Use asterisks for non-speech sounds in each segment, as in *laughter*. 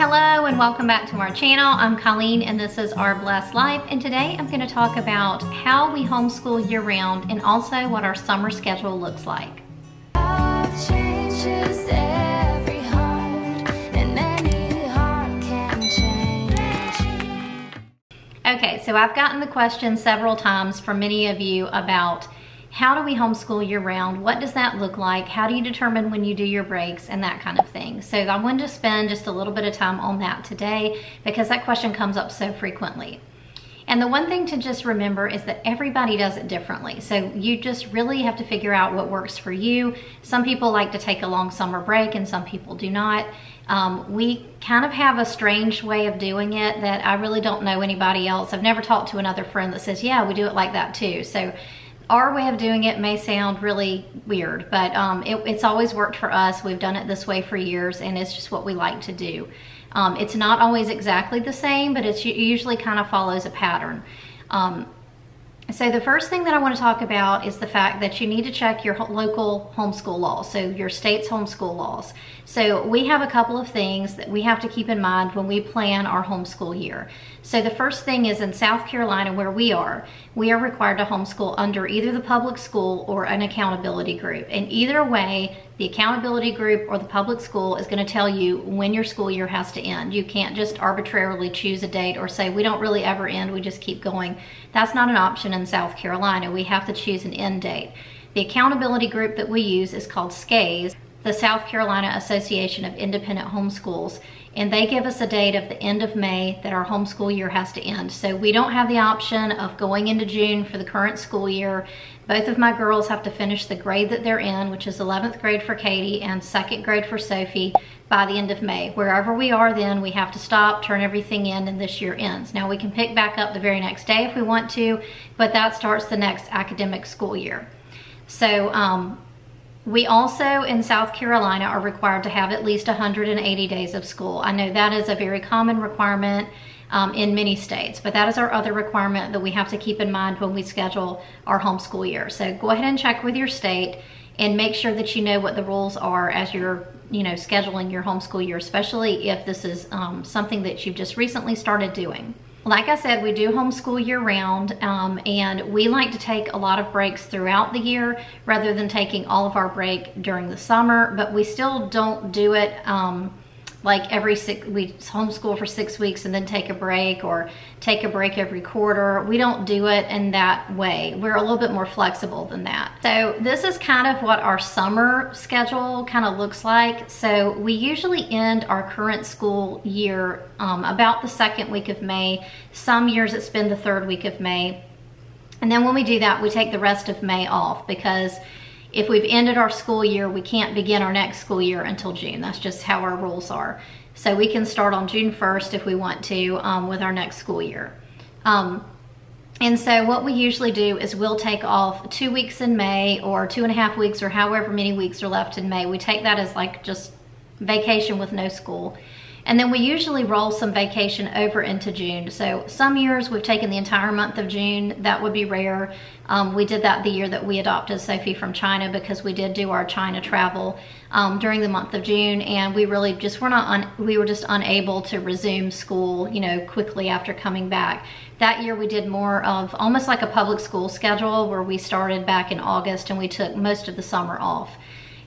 Hello and welcome back to our channel. I'm Colleen and this is Our Blessed Life and today I'm going to talk about how we homeschool year round and also what our summer schedule looks like. Okay, so I've gotten the question several times from many of you about how do we homeschool year round? What does that look like? How do you determine when you do your breaks and that kind of thing? So I wanted to spend just a little bit of time on that today because that question comes up so frequently. And the one thing to just remember is that everybody does it differently. So you just really have to figure out what works for you. Some people like to take a long summer break and some people do not. Um, we kind of have a strange way of doing it that I really don't know anybody else. I've never talked to another friend that says, yeah, we do it like that too. So our way of doing it may sound really weird, but um, it, it's always worked for us. We've done it this way for years, and it's just what we like to do. Um, it's not always exactly the same, but it usually kind of follows a pattern. Um, so the first thing that I want to talk about is the fact that you need to check your local homeschool laws, so your state's homeschool laws. So we have a couple of things that we have to keep in mind when we plan our homeschool year. So the first thing is in South Carolina where we are, we are required to homeschool under either the public school or an accountability group. And either way, the accountability group or the public school is going to tell you when your school year has to end. You can't just arbitrarily choose a date or say we don't really ever end, we just keep going. That's not an option in South Carolina. We have to choose an end date. The accountability group that we use is called SCAIHS the South Carolina Association of Independent Homeschools, and they give us a date of the end of May that our homeschool year has to end. So we don't have the option of going into June for the current school year. Both of my girls have to finish the grade that they're in, which is 11th grade for Katie and second grade for Sophie by the end of May. Wherever we are then, we have to stop, turn everything in, and this year ends. Now we can pick back up the very next day if we want to, but that starts the next academic school year. So um, we also in South Carolina are required to have at least 180 days of school. I know that is a very common requirement um, in many states, but that is our other requirement that we have to keep in mind when we schedule our homeschool year. So go ahead and check with your state and make sure that you know what the rules are as you're you know scheduling your homeschool year, especially if this is um, something that you've just recently started doing. Like I said, we do homeschool year round um, and we like to take a lot of breaks throughout the year rather than taking all of our break during the summer, but we still don't do it um, like every six, we homeschool for six weeks and then take a break or take a break every quarter. We don't do it in that way. We're a little bit more flexible than that. So this is kind of what our summer schedule kind of looks like. So we usually end our current school year um, about the second week of May. Some years it's been the third week of May. And then when we do that, we take the rest of May off because if we've ended our school year, we can't begin our next school year until June. That's just how our rules are. So we can start on June 1st if we want to um, with our next school year. Um, and so what we usually do is we'll take off two weeks in May or two and a half weeks or however many weeks are left in May. We take that as like just vacation with no school. And then we usually roll some vacation over into June. So some years we've taken the entire month of June. That would be rare. Um, we did that the year that we adopted Sophie from China because we did do our China travel um, during the month of June. And we really just were not, on we were just unable to resume school, you know, quickly after coming back. That year we did more of almost like a public school schedule where we started back in August and we took most of the summer off.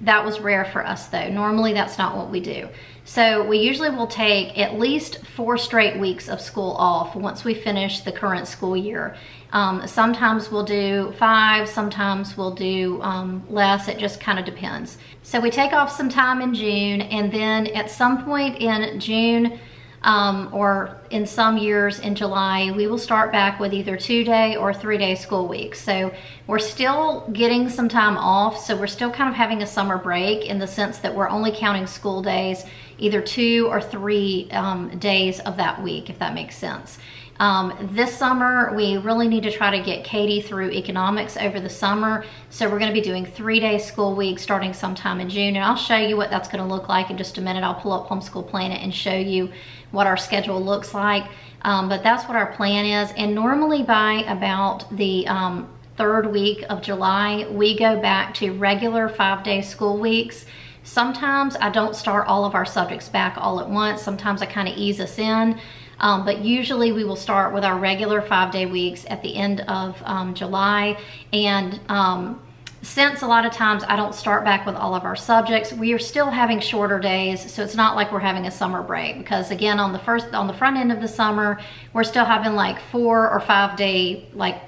That was rare for us though. Normally that's not what we do. So we usually will take at least four straight weeks of school off once we finish the current school year. Um, sometimes we'll do five, sometimes we'll do um, less, it just kind of depends. So we take off some time in June and then at some point in June, um, or in some years in July, we will start back with either two day or three day school weeks. So we're still getting some time off. So we're still kind of having a summer break in the sense that we're only counting school days, either two or three um, days of that week, if that makes sense. Um, this summer, we really need to try to get Katie through economics over the summer. So we're gonna be doing three day school weeks starting sometime in June. And I'll show you what that's gonna look like in just a minute. I'll pull up Homeschool Planet and show you what our schedule looks like. Um, but that's what our plan is. And normally by about the um, third week of July, we go back to regular five day school weeks Sometimes I don't start all of our subjects back all at once. Sometimes I kind of ease us in. Um, but usually we will start with our regular five day weeks at the end of um, July. And um, since a lot of times I don't start back with all of our subjects, we are still having shorter days. So it's not like we're having a summer break because again, on the first, on the front end of the summer, we're still having like four or five day like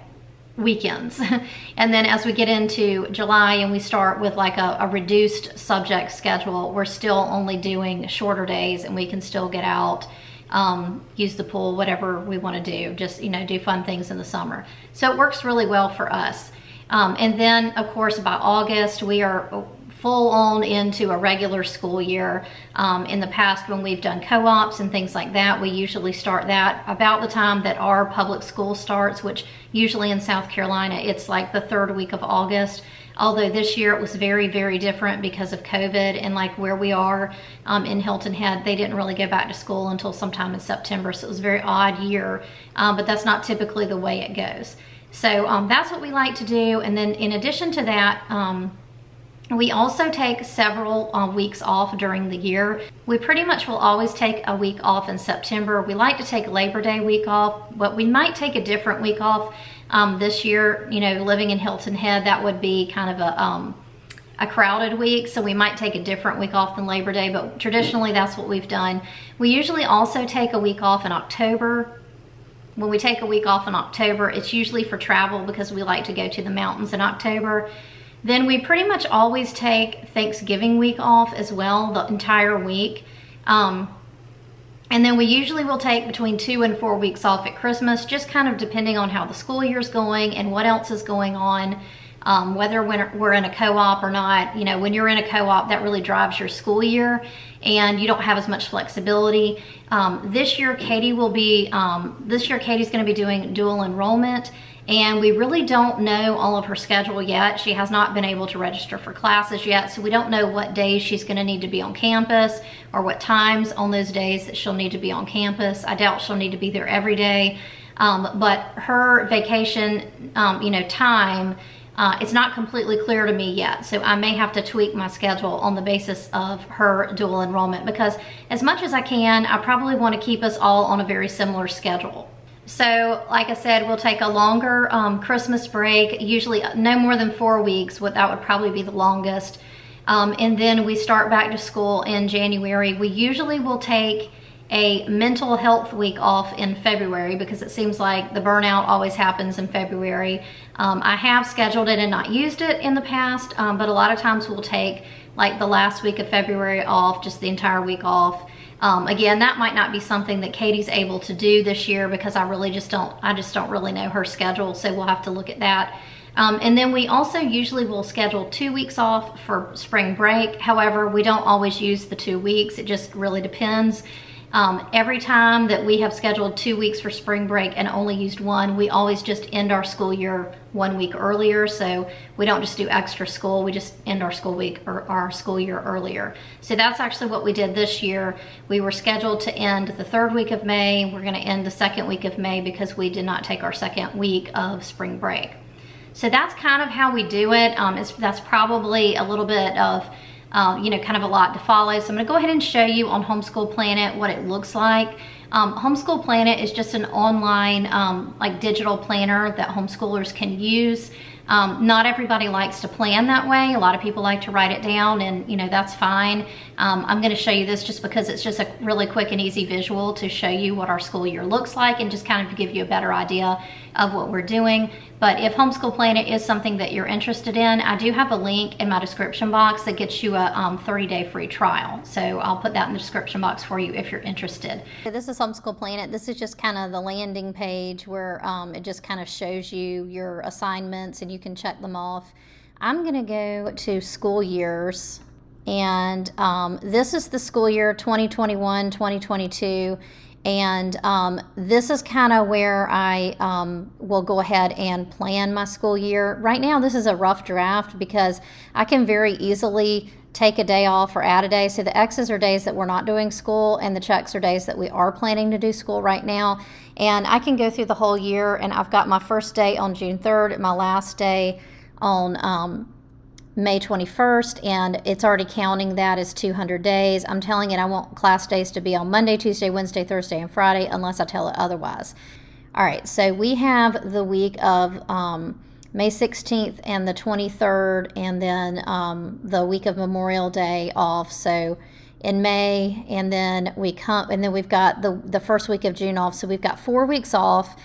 weekends. *laughs* and then as we get into July and we start with like a, a, reduced subject schedule, we're still only doing shorter days and we can still get out, um, use the pool, whatever we want to do, just, you know, do fun things in the summer. So it works really well for us. Um, and then of course by August, we are full on into a regular school year. Um, in the past, when we've done co-ops and things like that, we usually start that about the time that our public school starts, which usually in South Carolina, it's like the third week of August. Although this year it was very, very different because of COVID and like where we are um, in Hilton Head, they didn't really go back to school until sometime in September. So it was a very odd year, um, but that's not typically the way it goes. So um, that's what we like to do. And then in addition to that, um, we also take several uh, weeks off during the year. We pretty much will always take a week off in September. We like to take Labor Day week off, but we might take a different week off um, this year. You know, living in Hilton Head, that would be kind of a, um, a crowded week, so we might take a different week off than Labor Day, but traditionally that's what we've done. We usually also take a week off in October. When we take a week off in October, it's usually for travel because we like to go to the mountains in October. Then we pretty much always take Thanksgiving week off as well, the entire week. Um, and then we usually will take between two and four weeks off at Christmas, just kind of depending on how the school year is going and what else is going on, um, whether we're in a co-op or not. You know, when you're in a co-op, that really drives your school year and you don't have as much flexibility. Um, this year, Katie will be, um, this year Katie's gonna be doing dual enrollment and we really don't know all of her schedule yet. She has not been able to register for classes yet, so we don't know what days she's gonna need to be on campus or what times on those days that she'll need to be on campus. I doubt she'll need to be there every day, um, but her vacation, um, you know, time, uh, it's not completely clear to me yet, so I may have to tweak my schedule on the basis of her dual enrollment because as much as I can, I probably wanna keep us all on a very similar schedule. So like I said, we'll take a longer um, Christmas break, usually no more than four weeks. What that would probably be the longest. Um, and then we start back to school in January. We usually will take a mental health week off in February because it seems like the burnout always happens in February. Um, I have scheduled it and not used it in the past, um, but a lot of times we'll take like the last week of February off, just the entire week off. Um, again, that might not be something that Katie's able to do this year because I really just don't, I just don't really know her schedule. So we'll have to look at that. Um, and then we also usually will schedule two weeks off for spring break. However, we don't always use the two weeks. It just really depends. Um, every time that we have scheduled two weeks for spring break and only used one, we always just end our school year one week earlier. So we don't just do extra school, we just end our school week or our school year earlier. So that's actually what we did this year. We were scheduled to end the third week of May. We're gonna end the second week of May because we did not take our second week of spring break. So that's kind of how we do it. Um, that's probably a little bit of uh, you know, kind of a lot to follow. So I'm gonna go ahead and show you on Homeschool Planet what it looks like. Um, Homeschool Planet is just an online, um, like digital planner that homeschoolers can use. Um, not everybody likes to plan that way. A lot of people like to write it down and you know, that's fine. Um, I'm gonna show you this just because it's just a really quick and easy visual to show you what our school year looks like and just kind of give you a better idea of what we're doing. But if Homeschool Planet is something that you're interested in, I do have a link in my description box that gets you a 30-day um, free trial. So I'll put that in the description box for you if you're interested. This is Homeschool Planet. This is just kind of the landing page where um, it just kind of shows you your assignments and you can check them off. I'm gonna go to school years and um, this is the school year 2021, 2022 and um, this is kind of where I um, will go ahead and plan my school year. Right now, this is a rough draft because I can very easily take a day off or add a day. So the X's are days that we're not doing school, and the checks are days that we are planning to do school right now. And I can go through the whole year, and I've got my first day on June 3rd, my last day on um, May 21st, and it's already counting that as 200 days. I'm telling it I want class days to be on Monday, Tuesday, Wednesday, Thursday, and Friday, unless I tell it otherwise. All right, so we have the week of um, May 16th and the 23rd, and then um, the week of Memorial Day off. So in May, and then we come, and then we've got the the first week of June off. So we've got four weeks off.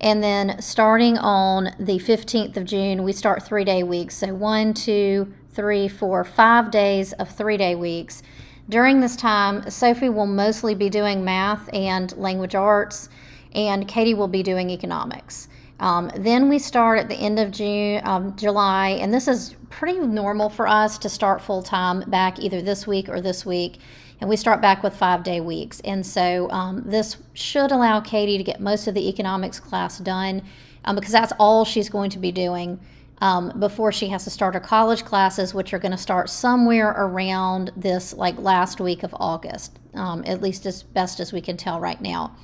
And then starting on the 15th of June, we start three day weeks. So one, two, three, four, five days of three day weeks. During this time, Sophie will mostly be doing math and language arts, and Katie will be doing economics. Um, then we start at the end of June, um, July, and this is pretty normal for us to start full time back either this week or this week and we start back with five day weeks. And so um, this should allow Katie to get most of the economics class done um, because that's all she's going to be doing um, before she has to start her college classes, which are going to start somewhere around this like last week of August, um, at least as best as we can tell right now.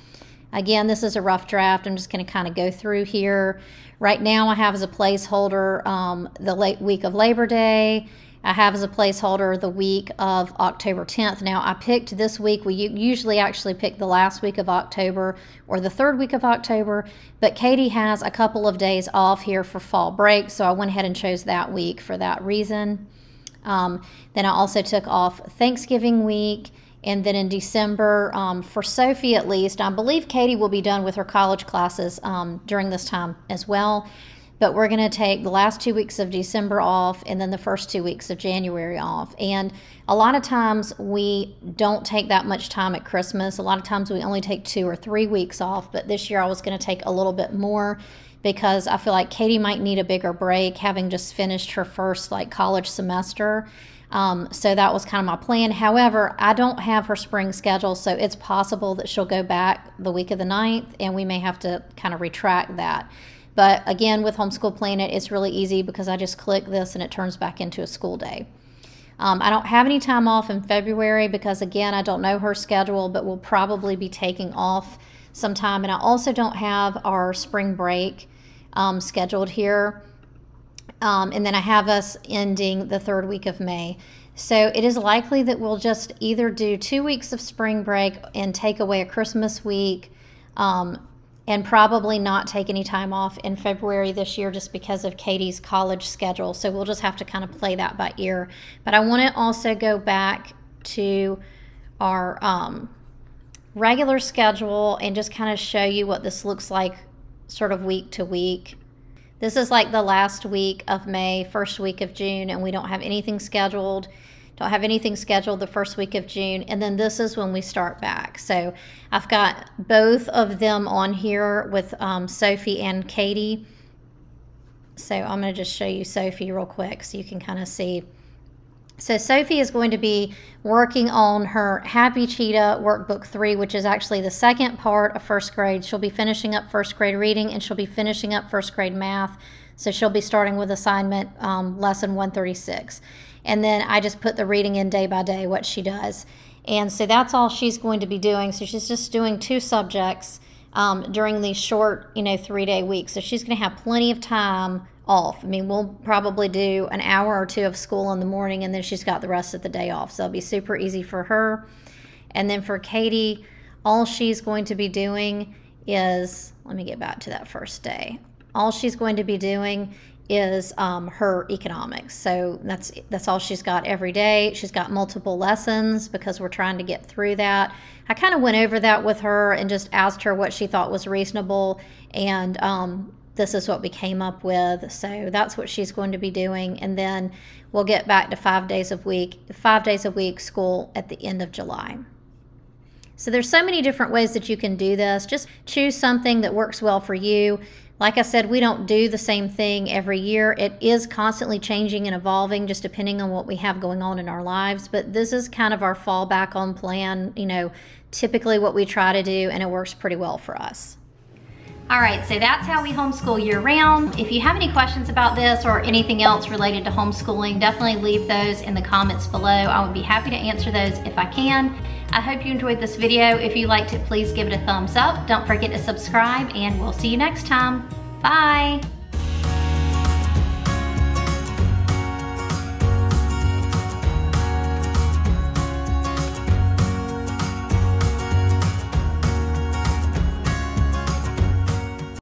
Again, this is a rough draft. I'm just going to kind of go through here. Right now, I have as a placeholder um, the late week of Labor Day, I have as a placeholder the week of October 10th. Now, I picked this week. We usually actually pick the last week of October or the third week of October, but Katie has a couple of days off here for fall break, so I went ahead and chose that week for that reason. Um, then I also took off Thanksgiving week. And then in December, um, for Sophie at least, I believe Katie will be done with her college classes um, during this time as well but we're going to take the last two weeks of December off and then the first two weeks of January off. And a lot of times we don't take that much time at Christmas. A lot of times we only take two or three weeks off, but this year I was going to take a little bit more because I feel like Katie might need a bigger break having just finished her first like college semester. Um, so that was kind of my plan. However, I don't have her spring schedule, so it's possible that she'll go back the week of the 9th and we may have to kind of retract that. But again, with Homeschool Planet, it's really easy because I just click this and it turns back into a school day. Um, I don't have any time off in February because, again, I don't know her schedule, but we'll probably be taking off sometime. And I also don't have our spring break um, scheduled here. Um, and then I have us ending the third week of May. So it is likely that we'll just either do two weeks of spring break and take away a Christmas week um, and probably not take any time off in February this year just because of Katie's college schedule. So we'll just have to kind of play that by ear. But I want to also go back to our um, regular schedule and just kind of show you what this looks like sort of week to week. This is like the last week of May, first week of June, and we don't have anything scheduled. Don't have anything scheduled the first week of June. And then this is when we start back. So I've got both of them on here with um, Sophie and Katie. So I'm going to just show you Sophie real quick so you can kind of see. So Sophie is going to be working on her Happy Cheetah Workbook 3, which is actually the second part of first grade. She'll be finishing up first grade reading and she'll be finishing up first grade math. So she'll be starting with assignment um, lesson 136 and then I just put the reading in day by day what she does. And so that's all she's going to be doing. So she's just doing two subjects um, during these short, you know, three day weeks. So she's going to have plenty of time off. I mean, we'll probably do an hour or two of school in the morning and then she's got the rest of the day off. So it'll be super easy for her. And then for Katie, all she's going to be doing is, let me get back to that first day. All she's going to be doing is um, her economics. So that's that's all she's got every day. She's got multiple lessons because we're trying to get through that. I kind of went over that with her and just asked her what she thought was reasonable, and um, this is what we came up with. So that's what she's going to be doing, and then we'll get back to five days a week, five days a week school at the end of July. So there's so many different ways that you can do this. Just choose something that works well for you. Like I said, we don't do the same thing every year. It is constantly changing and evolving just depending on what we have going on in our lives. But this is kind of our fallback on plan, you know, typically what we try to do, and it works pretty well for us. All right, so that's how we homeschool year round. If you have any questions about this or anything else related to homeschooling, definitely leave those in the comments below. I would be happy to answer those if I can. I hope you enjoyed this video. If you liked it, please give it a thumbs up. Don't forget to subscribe and we'll see you next time. Bye.